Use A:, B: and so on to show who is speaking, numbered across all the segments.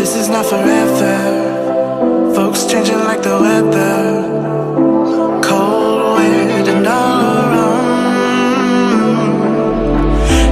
A: This is not forever. Folks changing like the weather. Cold, weird, and all wrong.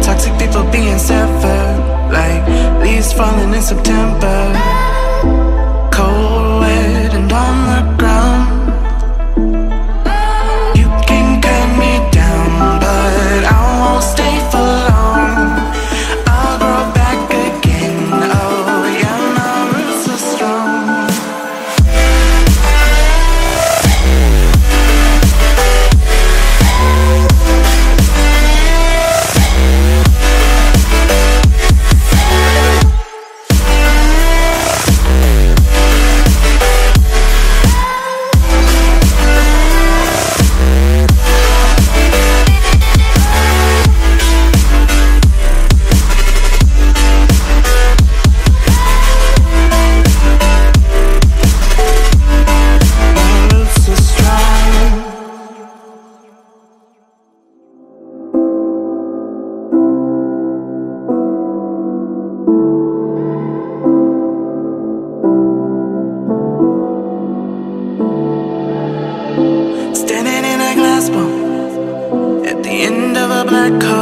A: Toxic people being severed, like leaves falling in September. Car.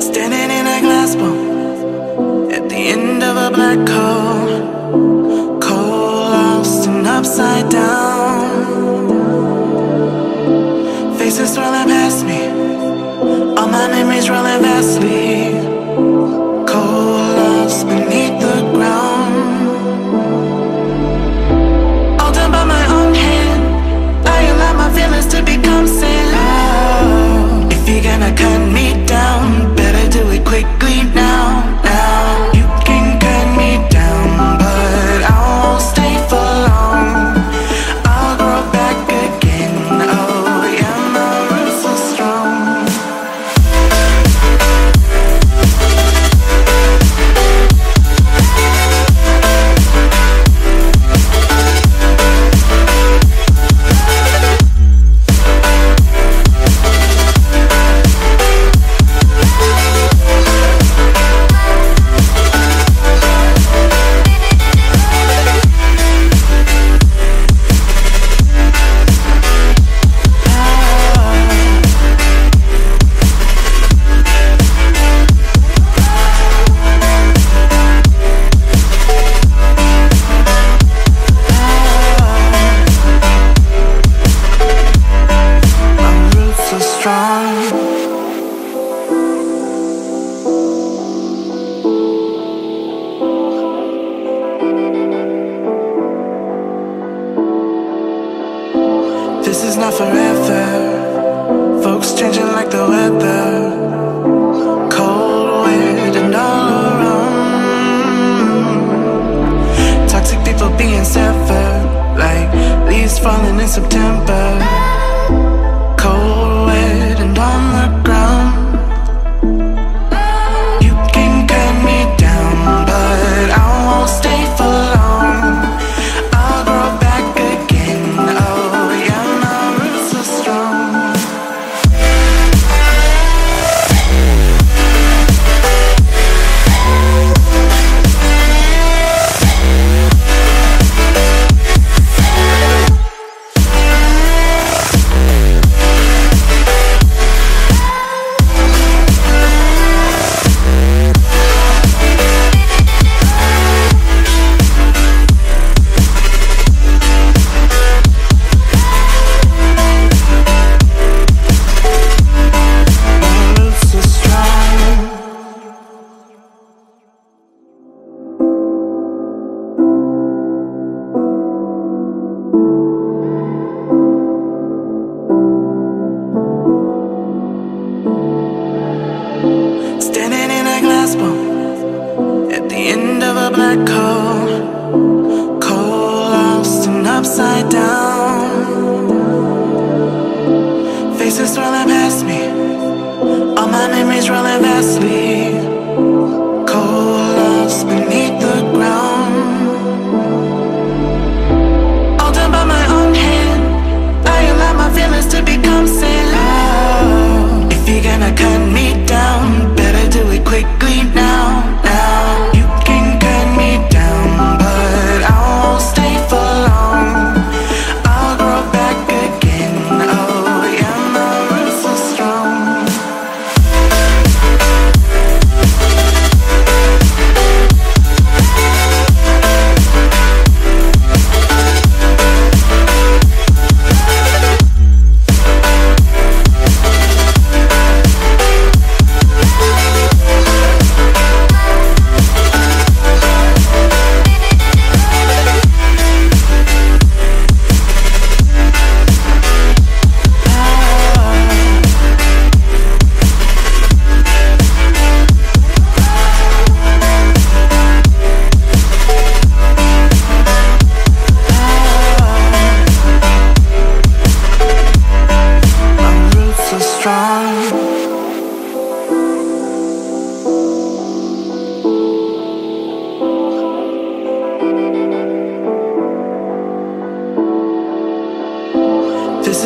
A: Standing in a glass bowl at the end of a black hole, cold, lost and upside down. Faces swirling past me, all my memories rolling vastly. September. Faces rolling past me. All my memories rolling past me.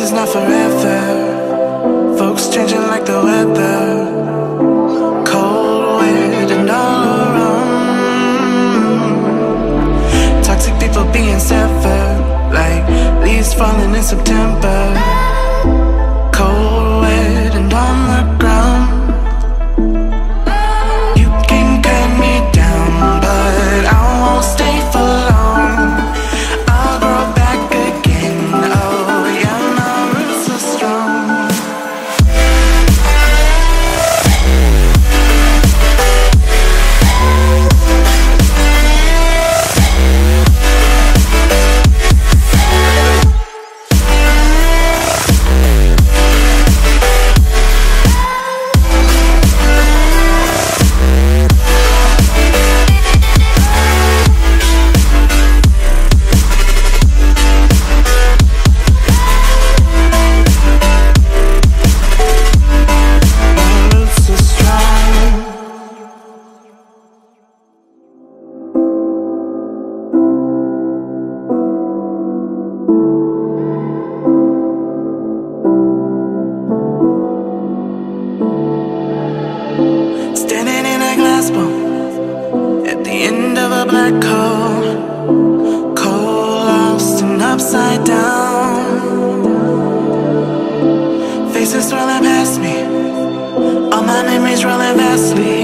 A: is not forever. Folks changing like the weather. Cold, weird, and all wrong. Toxic people being severed, like leaves falling in September. and upside down. Faces rolling past me, all my memories rolling past me.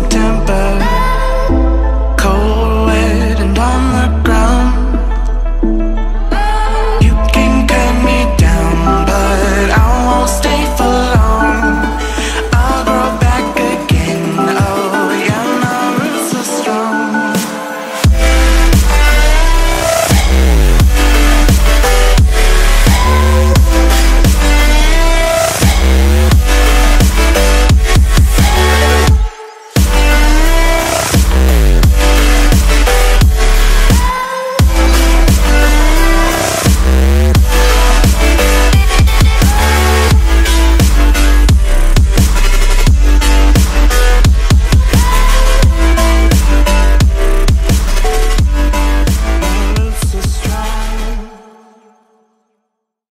A: September.